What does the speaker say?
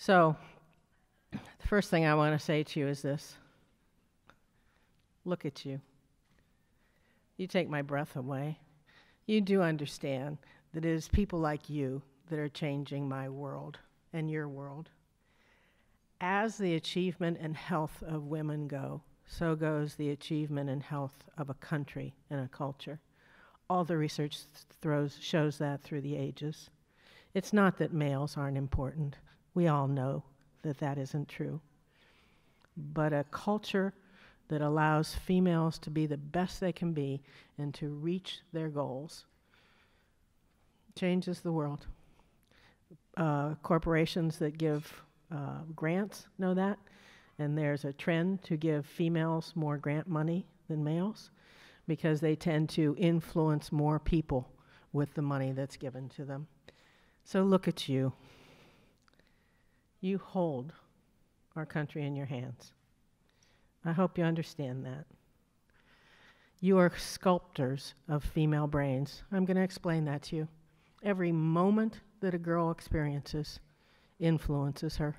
So, the first thing I want to say to you is this look at you. You take my breath away. You do understand that it is people like you that are changing my world and your world. As the achievement and health of women go, so goes the achievement and health of a country and a culture. All the research throws, shows that through the ages. It's not that males aren't important. We all know that that isn't true. But a culture that allows females to be the best they can be and to reach their goals changes the world. Uh, corporations that give uh, grants know that, and there's a trend to give females more grant money than males because they tend to influence more people with the money that's given to them. So look at you. You hold our country in your hands. I hope you understand that. You are sculptors of female brains. I'm going to explain that to you. Every moment that a girl experiences influences her.